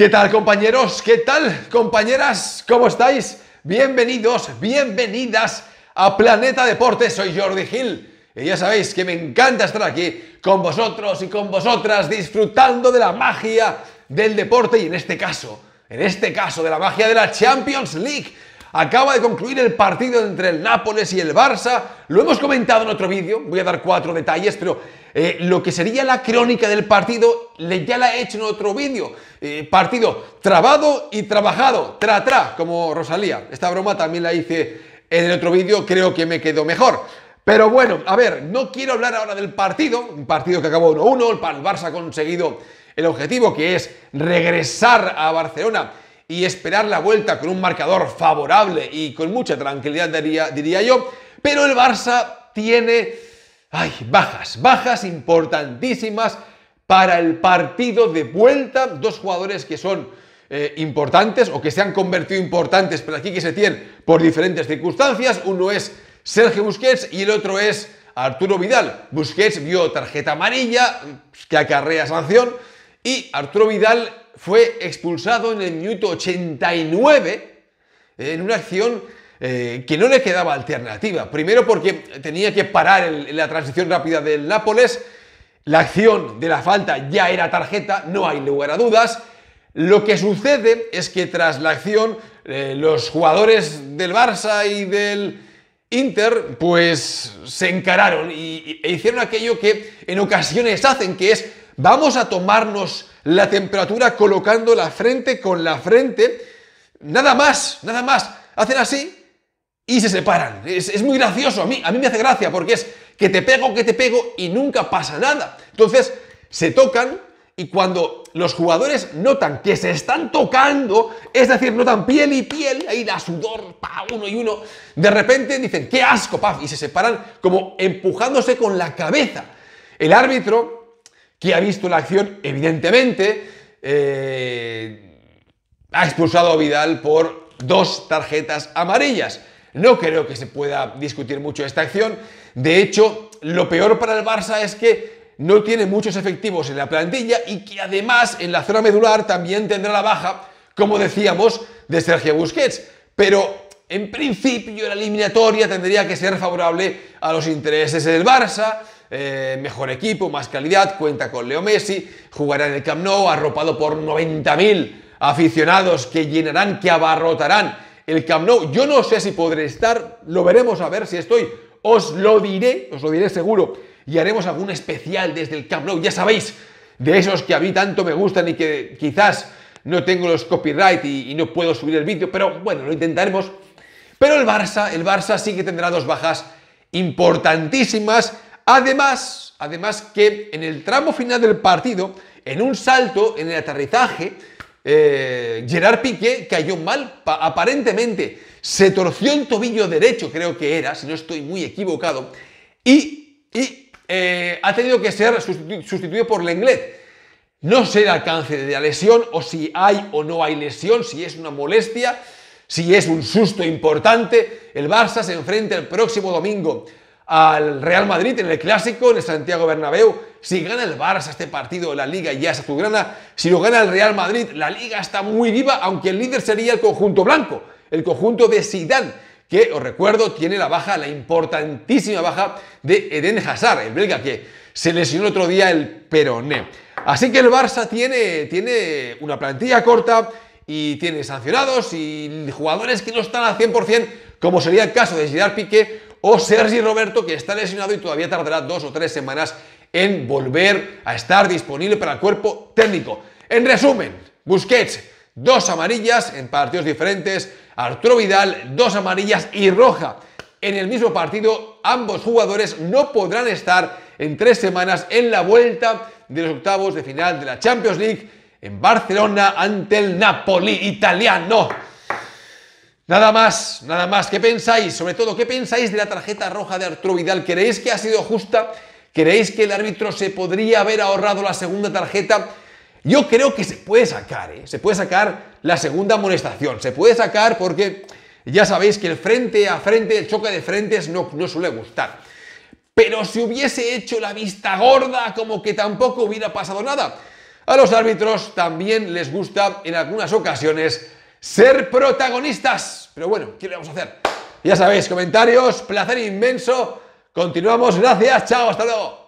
¿Qué tal compañeros? ¿Qué tal compañeras? ¿Cómo estáis? Bienvenidos, bienvenidas a Planeta Deportes. Soy Jordi Gil y ya sabéis que me encanta estar aquí con vosotros y con vosotras disfrutando de la magia del deporte y en este caso, en este caso de la magia de la Champions League. Acaba de concluir el partido entre el Nápoles y el Barça. Lo hemos comentado en otro vídeo, voy a dar cuatro detalles, pero eh, lo que sería la crónica del partido ya la he hecho en otro vídeo. Eh, partido trabado y trabajado, tra tra, como Rosalía. Esta broma también la hice en el otro vídeo, creo que me quedó mejor. Pero bueno, a ver, no quiero hablar ahora del partido, un partido que acabó 1-1, el Barça ha conseguido el objetivo que es regresar a Barcelona y esperar la vuelta con un marcador favorable y con mucha tranquilidad diría, diría yo, pero el Barça tiene ay, bajas, bajas importantísimas para el partido de vuelta, dos jugadores que son eh, importantes o que se han convertido importantes, pero aquí que se tienen por diferentes circunstancias, uno es Sergio Busquets y el otro es Arturo Vidal. Busquets vio tarjeta amarilla, que acarrea sanción, y Arturo Vidal fue expulsado en el minuto 89 en una acción eh, que no le quedaba alternativa. Primero porque tenía que parar la transición rápida del Nápoles, la acción de la falta ya era tarjeta, no hay lugar a dudas. Lo que sucede es que tras la acción eh, los jugadores del Barça y del Inter pues se encararon y, e hicieron aquello que en ocasiones hacen, que es vamos a tomarnos la temperatura colocando la frente con la frente, nada más, nada más. Hacen así y se separan. Es, muy gracioso, a mí, a mí me hace gracia porque es que te pego, que te pego y nunca pasa nada. Entonces se tocan y cuando los jugadores notan que se están tocando, es decir, notan piel y piel, ahí da sudor, pa, uno y uno, de repente dicen, qué asco, paf, y se separan como empujándose con la cabeza. El árbitro que ha visto la acción, evidentemente, eh, ha expulsado a Vidal por dos tarjetas amarillas. No creo que se pueda discutir mucho esta acción. De hecho, lo peor para el Barça es que no tiene muchos efectivos en la plantilla y que además en la zona medular también tendrá la baja, como decíamos, de Sergio Busquets. Pero en principio la eliminatoria tendría que ser favorable a los intereses del Barça eh, mejor equipo, más calidad, cuenta con Leo Messi, jugará en el Camp Nou, arropado por 90.000 aficionados que llenarán, que abarrotarán el Camp Nou. Yo no sé si podré estar, lo veremos a ver si estoy, os lo diré, os lo diré seguro, y haremos algún especial desde el Camp Nou, ya sabéis, de esos que a mí tanto me gustan y que quizás no tengo los copyright y, y no puedo subir el vídeo, pero bueno, lo intentaremos. Pero el Barça, el Barça sí que tendrá dos bajas importantísimas Además, además que en el tramo final del partido, en un salto, en el aterrizaje, eh, Gerard Piqué cayó mal, aparentemente se torció el tobillo derecho, creo que era, si no estoy muy equivocado, y, eh, ha tenido que ser sustituido por Lenglet. No sé el alcance de la lesión, o si hay o no hay lesión, si es una molestia, si es un susto importante. El Barça se enfrenta el próximo domingo al Real Madrid en el clásico en el Santiago Bernabéu. Si gana el Barça este partido, la Liga ya es azulgrana. Si lo gana el Real Madrid, la Liga está muy viva, aunque el líder sería el conjunto blanco, el conjunto de Zidane, que os recuerdo tiene la baja, la importantísima baja de Eden Hazard, el belga que se lesionó el otro día el peroné. Así que el Barça tiene, tiene una plantilla corta y tiene sancionados y jugadores que no están al 100%, como sería el caso de Gerard Piqué o Sergi Roberto, que está lesionado y todavía tardará dos o tres semanas en volver a estar disponible para el cuerpo técnico. En resumen, Busquets, dos amarillas en partidos diferentes, Arturo Vidal, dos amarillas y roja. En el mismo partido, ambos jugadores no podrán estar en tres semanas en la vuelta de los octavos de final de la Champions League en Barcelona ante el Napoli italiano. Nada más, nada más. ¿Qué pensáis? Sobre todo, ¿qué pensáis de la tarjeta roja de Arturo Vidal? ¿Creéis que ha sido justa? ¿Creéis que el árbitro se podría haber ahorrado la segunda tarjeta? Yo creo que se puede sacar, ¿eh? Se puede sacar la segunda amonestación. Se puede sacar porque ya sabéis que el frente a frente, el choque de frentes no, no suele gustar. Pero si hubiese hecho la vista gorda, como que tampoco hubiera pasado nada. a los árbitros también les gusta en algunas ocasiones ser protagonistas. Pero bueno, ¿qué le vamos a hacer? Ya sabéis, comentarios, placer inmenso. Continuamos, gracias, chao, hasta luego.